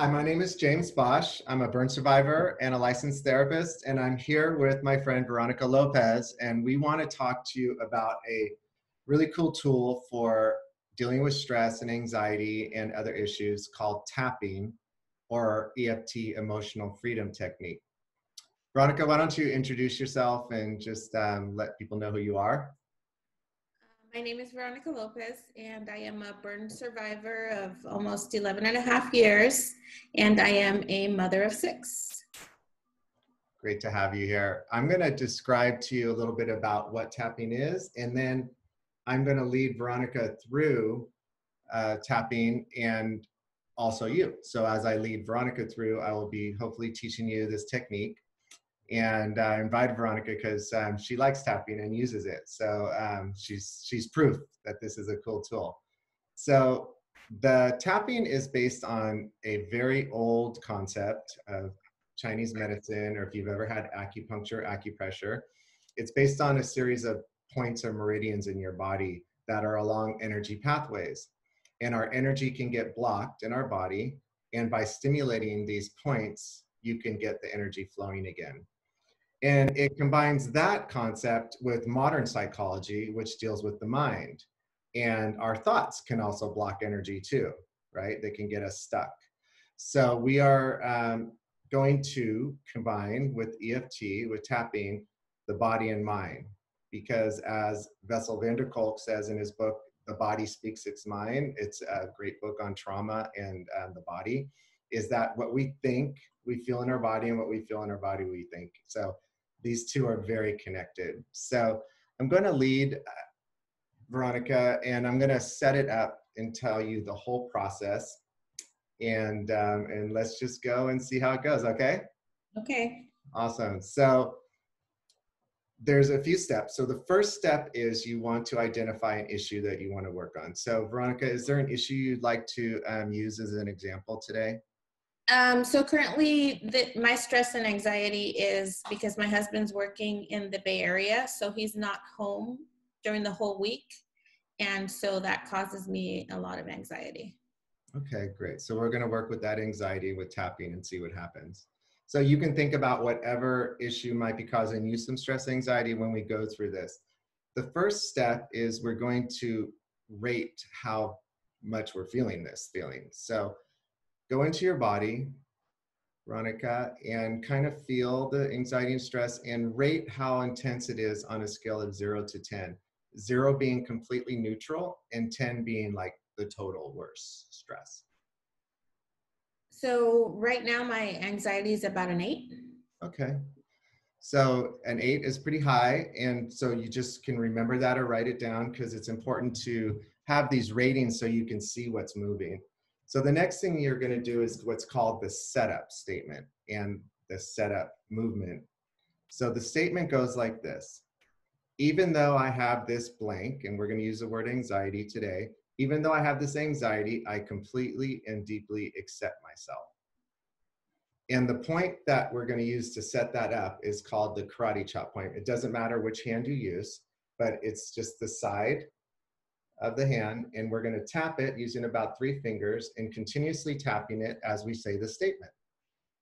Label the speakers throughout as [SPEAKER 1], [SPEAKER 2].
[SPEAKER 1] Hi, my name is James Bosch. I'm a burn survivor and a licensed therapist, and I'm here with my friend Veronica Lopez, and we want to talk to you about a really cool tool for dealing with stress and anxiety and other issues called tapping or EFT emotional freedom technique. Veronica, why don't you introduce yourself and just um, let people know who you are?
[SPEAKER 2] My name is Veronica Lopez, and I am a burn survivor of almost 11 and a half years, and I am a mother of six.
[SPEAKER 1] Great to have you here. I'm going to describe to you a little bit about what tapping is, and then I'm going to lead Veronica through uh, tapping and also you. So as I lead Veronica through, I will be hopefully teaching you this technique and I uh, invited Veronica because um, she likes tapping and uses it. So um, she's she's proof that this is a cool tool. So the tapping is based on a very old concept of Chinese medicine, or if you've ever had acupuncture, acupressure. It's based on a series of points or meridians in your body that are along energy pathways. And our energy can get blocked in our body. And by stimulating these points, you can get the energy flowing again. And it combines that concept with modern psychology, which deals with the mind. And our thoughts can also block energy too, right? They can get us stuck. So we are um, going to combine with EFT, with tapping, the body and mind. Because as Bessel van der Kolk says in his book, The Body Speaks Its Mind, it's a great book on trauma and uh, the body, is that what we think, we feel in our body, and what we feel in our body, we think. So these two are very connected. So I'm going to lead uh, Veronica and I'm going to set it up and tell you the whole process. And, um, and let's just go and see how it goes. Okay.
[SPEAKER 2] Okay.
[SPEAKER 1] Awesome. So there's a few steps. So the first step is you want to identify an issue that you want to work on. So Veronica, is there an issue you'd like to um, use as an example today?
[SPEAKER 2] Um, so currently, the, my stress and anxiety is because my husband's working in the Bay Area, so he's not home during the whole week, and so that causes me a lot of anxiety.
[SPEAKER 1] Okay, great. So we're going to work with that anxiety with tapping and see what happens. So you can think about whatever issue might be causing you some stress anxiety when we go through this. The first step is we're going to rate how much we're feeling this feeling. So go into your body, Veronica, and kind of feel the anxiety and stress and rate how intense it is on a scale of zero to 10. Zero being completely neutral and 10 being like the total worst stress.
[SPEAKER 2] So right now my anxiety is about an eight.
[SPEAKER 1] Okay. So an eight is pretty high. And so you just can remember that or write it down because it's important to have these ratings so you can see what's moving. So the next thing you're going to do is what's called the setup statement and the setup movement. So the statement goes like this. Even though I have this blank, and we're going to use the word anxiety today, even though I have this anxiety, I completely and deeply accept myself. And the point that we're going to use to set that up is called the karate chop point. It doesn't matter which hand you use, but it's just the side of the hand and we're going to tap it using about three fingers and continuously tapping it as we say the statement.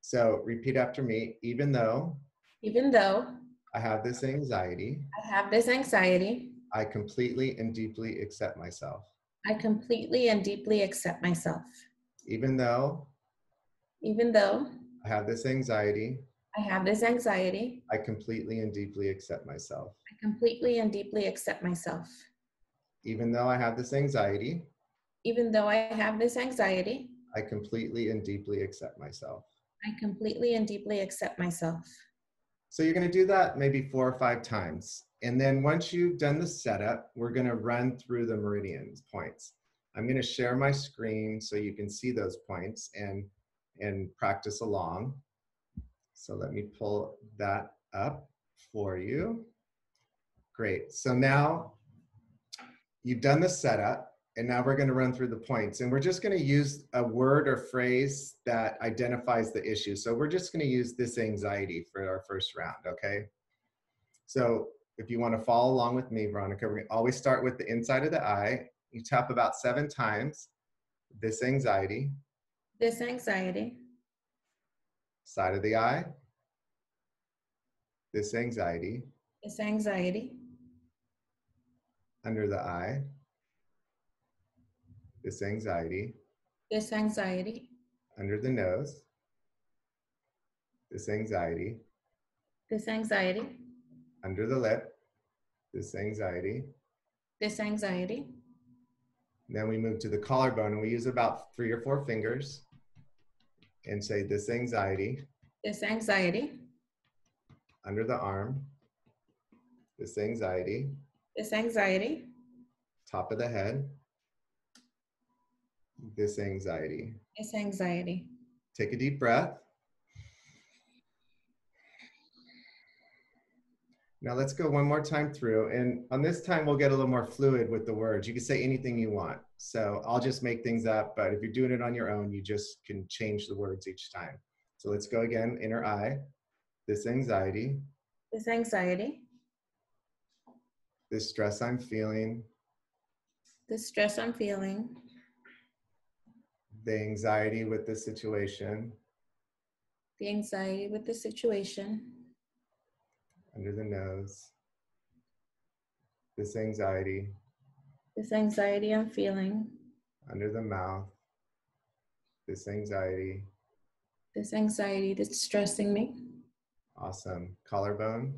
[SPEAKER 1] So repeat after me, even though
[SPEAKER 2] even though
[SPEAKER 1] I have this anxiety,
[SPEAKER 2] I have this anxiety,
[SPEAKER 1] I completely and deeply accept myself.
[SPEAKER 2] I completely and deeply accept myself.
[SPEAKER 1] Even though
[SPEAKER 2] even though
[SPEAKER 1] I have this anxiety,
[SPEAKER 2] I have this anxiety,
[SPEAKER 1] I completely and deeply accept myself.
[SPEAKER 2] I completely and deeply accept myself
[SPEAKER 1] even though I have this anxiety,
[SPEAKER 2] even though I have this anxiety,
[SPEAKER 1] I completely and deeply accept myself.
[SPEAKER 2] I completely and deeply accept myself.
[SPEAKER 1] So you're going to do that maybe four or five times. And then once you've done the setup, we're going to run through the meridians points. I'm going to share my screen so you can see those points and, and practice along. So let me pull that up for you. Great. So now you've done the setup and now we're going to run through the points. And we're just going to use a word or phrase that identifies the issue. So we're just going to use this anxiety for our first round okay? So if you want to follow along with me veronica we always start with the inside of the eye. You tap about seven times. This anxiety.
[SPEAKER 2] This anxiety,
[SPEAKER 1] side of the eye, this anxiety,
[SPEAKER 2] this anxiety,
[SPEAKER 1] under the eye, this anxiety,
[SPEAKER 2] this anxiety,
[SPEAKER 1] under the nose, this anxiety,
[SPEAKER 2] this anxiety,
[SPEAKER 1] under the lip, this anxiety.
[SPEAKER 2] this anxiety,
[SPEAKER 1] Then we move to the collarbone and we use about three or four fingers and say this anxiety,
[SPEAKER 2] this anxiety,
[SPEAKER 1] under the arm, this anxiety,
[SPEAKER 2] this anxiety,
[SPEAKER 1] top of the head, this anxiety.
[SPEAKER 2] this anxiety.
[SPEAKER 1] Take a deep breath. Now let's go one more time through. And on this time, we'll get a little more fluid with the words. You can say anything you want. So I'll just make things up, but if you're doing it on your own, you just can change the words each time. So let's go again. Inner eye, this anxiety,
[SPEAKER 2] This anxiety,
[SPEAKER 1] this stress I'm feeling,
[SPEAKER 2] the stress I'm feeling,
[SPEAKER 1] the anxiety with the situation,
[SPEAKER 2] the anxiety with the situation,
[SPEAKER 1] under the nose, this anxiety,
[SPEAKER 2] this anxiety I'm feeling,
[SPEAKER 1] under the mouth, this anxiety.
[SPEAKER 2] this anxiety that's stressing me,
[SPEAKER 1] Awesome. Collarbone,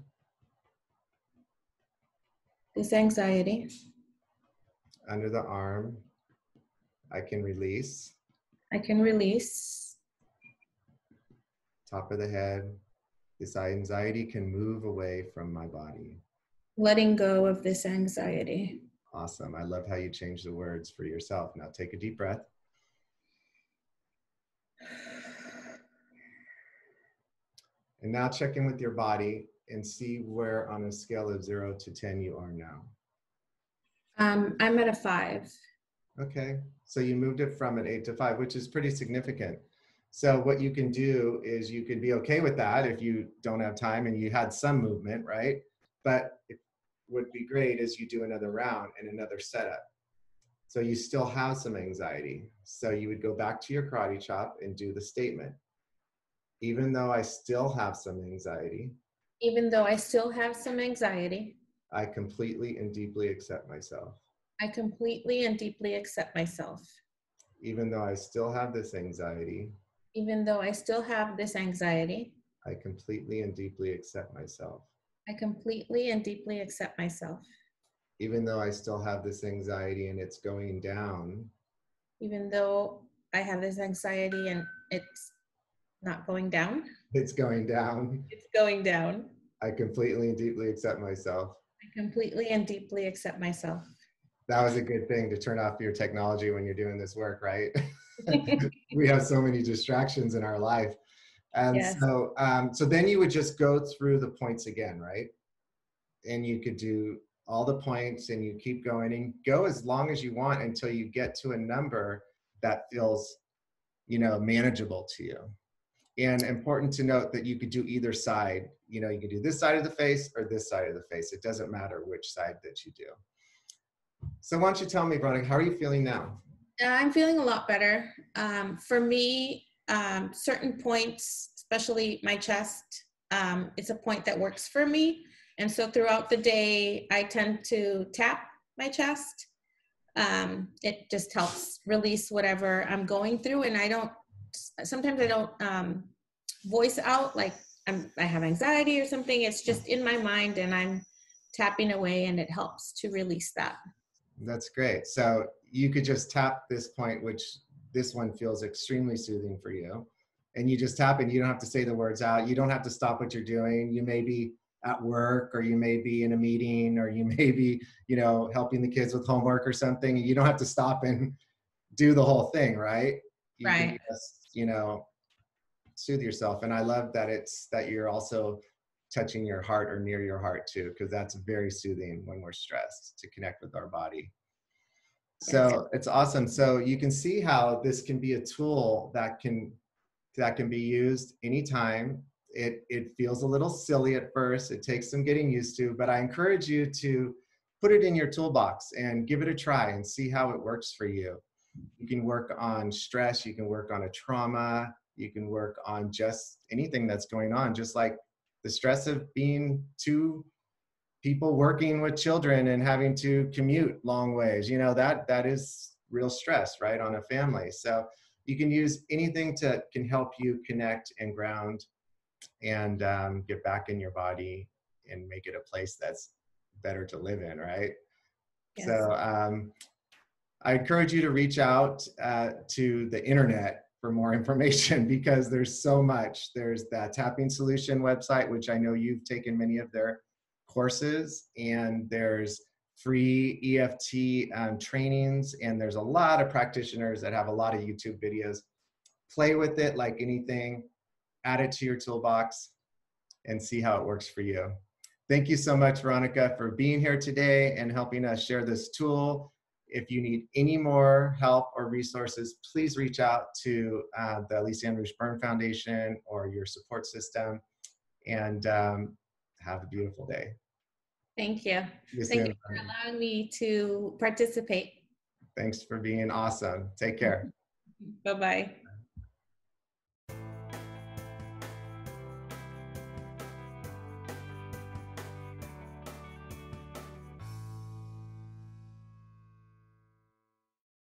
[SPEAKER 2] this anxiety.
[SPEAKER 1] under the arm. I can release.
[SPEAKER 2] I can release.
[SPEAKER 1] Top of the head. This anxiety can move away from my body.
[SPEAKER 2] Letting go of this anxiety.
[SPEAKER 1] Awesome. I love how you change the words for yourself. Now take a deep breath. And now check in with your body and see where on a scale of zero to 10 you are now.
[SPEAKER 2] Um, I'm at a five.
[SPEAKER 1] Okay, so you moved it from an eight to five, which is pretty significant. So what you can do is you could be okay with that if you don't have time and you had some movement, right? But it would be great is you do another round and another setup. So you still have some anxiety. So you would go back to your karate chop and do the statement. Even though I still have some anxiety,
[SPEAKER 2] Even though I still have some anxiety,
[SPEAKER 1] I completely and deeply accept myself.
[SPEAKER 2] I completely and deeply accept myself.
[SPEAKER 1] Even though I still have this anxiety,
[SPEAKER 2] Even though I still have this anxiety,
[SPEAKER 1] I completely and deeply accept myself.
[SPEAKER 2] I completely and deeply accept myself.
[SPEAKER 1] Even though I still have this anxiety and it's going down,
[SPEAKER 2] Even though I have this anxiety and it's not going down,
[SPEAKER 1] it's going down.
[SPEAKER 2] it's going down.
[SPEAKER 1] I completely and deeply accept myself.
[SPEAKER 2] I completely and deeply accept myself.
[SPEAKER 1] That was a good thing to turn off your technology when you're doing this work, right? we have so many distractions in our life. And
[SPEAKER 2] Yes.
[SPEAKER 1] so, um, so then you would just go through the points again, right? And you could do all the points and you keep going and go as long as you want until you get to a number that feels, you know, manageable to you. And important to note that you could do either side. You know, you can do this side of the face or this side of the face. It doesn't matter which side that you do. So why don't you tell me, Veronica, how are you feeling now?
[SPEAKER 2] I'm feeling a lot better. Um, for me, um, certain points, especially my chest, um, it's a point that works for me. And so throughout the day, I tend to tap my chest. Um, it just helps release whatever I'm going through. And I don't, sometimes I don't um, voice out like I'm, I have anxiety or something. It's just in my mind and I'm tapping away and it helps to release that.
[SPEAKER 1] That's great. So you could just tap this point, which this one feels extremely soothing for you. And you just tap and you don't have to say the words out. You don't have to stop what you're doing. You may be at work or you may be in a meeting or you may be, you know, helping the kids with homework or something. You don't have to stop and do the whole thing, right? You
[SPEAKER 2] Right.
[SPEAKER 1] just, you know, soothe yourself. And I love that it's that you're also touching your heart or near your heart too, because that's very soothing when we're stressed to connect with our body. So it's awesome. So you can see how this can be a tool that can that can be used anytime. It it feels a little silly at first. It takes some getting used to, but I encourage you to put it in your toolbox and give it a try and see how it works for you. You can work on stress, you can work on a trauma, you can work on just anything that's going on, just like the stress of being two people working with children and having to commute long ways. You know, that that is real stress, right, on a family. So you can use anything to can help you connect and ground and um, get back in your body and make it a place that's better to live in, right?
[SPEAKER 2] Yes.
[SPEAKER 1] So um, I encourage you to reach out uh, to the internet for more information because there's so much. There's the tapping solution website, which I know you've taken many of their courses, and there's free EFT um, trainings, and there's a lot of practitioners that have a lot of YouTube videos. Play with it like anything, add it to your toolbox, and see how it works for you. Thank you so much, Veronica, for being here today and helping us share this tool. If you need any more help or resources, please reach out to uh, the Alisa Ruch Burn Foundation or your support system. And um, have a beautiful day.
[SPEAKER 2] Thank you. Thank you for allowing me to participate.
[SPEAKER 1] Thanks for being awesome. Take care.
[SPEAKER 2] Bye-bye.